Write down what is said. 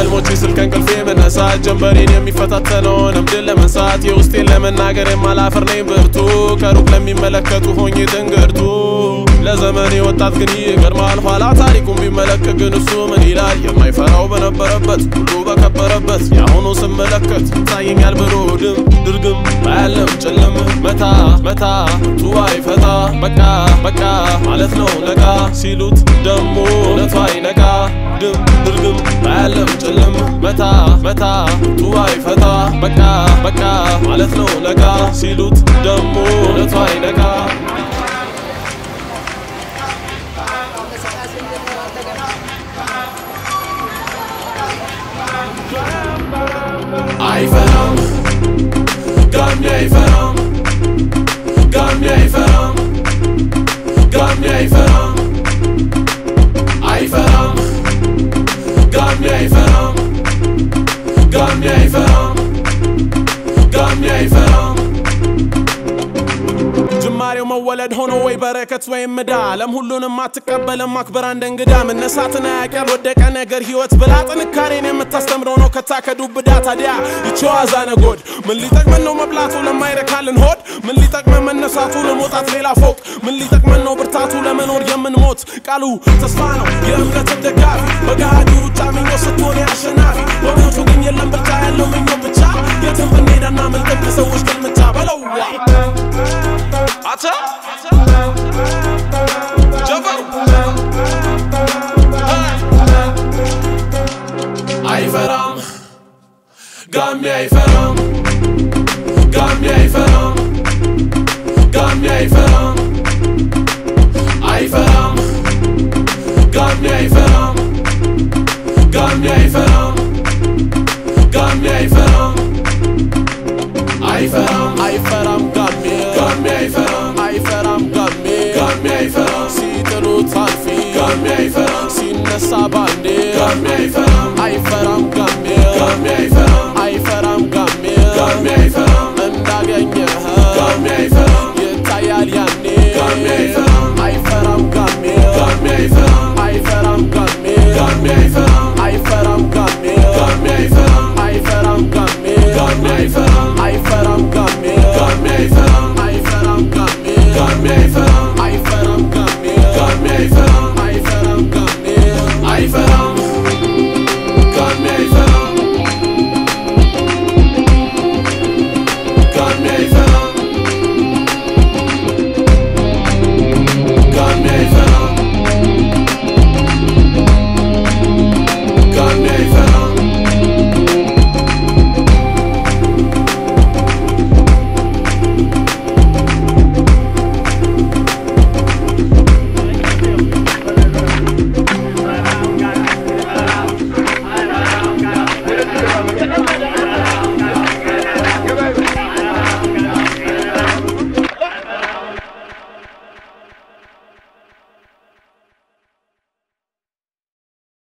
አይፈራም ለህልሞቼ ስል ከእንቅልፌ መነሳት ጀንበሬን የሚፈታተነውን እምድን ለመንሳት የውስጤን ለመናገር የማላፍር ነኝ ብርቱ ከሩቅ ለሚመለከቱ ሆኜ ትንግርቱ ለዘመኔ ወጣት ግን ይገርማል። ኋላ ታሪኩን ቢመለከት ግን እሱ ምን ይላል? የማይፈራው በነበረበት ሁሉ በከበረበት የአሁኑ ስመለከት ይታየኛል ብሎ ድም ድርግም ባያለም ጨለም መታ መታ ቱ አይፈታ በቃ በቃ ማለት ነው ነቃ ሲሉት ደሞ እውነቱ አይነቃ። ድም ድርግም ባያለም ጨለም መታ መታ ቱ አይፈታ በቃ በቃ ማለት ነው ነቃ ሲሉት ደሞ nie veranderen. Kan nie veranderen. Kan nie veranderen. Kan nie veranderen. Hij veranderen. Kan nie veranderen. Kan nie veranderen. Kan even veranderen. መወለድ ሆኖ ወይ በረከት ወይም ምዳ ዓለም ሁሉንም አትቀበልም። አክብራ እንደ እንግዳ። መነሳትን አያውቅ ያልወደቀ ነገር ህይወት ብላ ጥንካሬን የምታስተምረው ነው። ከታ ከዱብዳ ታዲያ ይቸዋዛ ነጎድ ምን ሊጠቅመን ነው መብላቱ? ለማይረካልን ሆድ። ምን ሊጠቅመን መነሳቱ? ለመውጣት ሌላ ፎቅ። ምን ሊጠቅመን ነው ብርታቱ? ለመኖር የምንሞት ቃሉ ተስፋ ነው። የእምነትም ደጋፊ በገሃዱ ሩጫ ምኞት ስትሆን አሸናፊ በእውነቱ ግን የለም ብቻ ያለው ምኞት ብቻ። የትም ብንሄዳና ግልምጫ በለዋ What's up? What's up? Jump up. Ayferam, gam yayferam, gam yayferam, gam yayferam, ayferam, gam yayferam, gam yayferam, gam yayferam, ayferam, ayferam. America.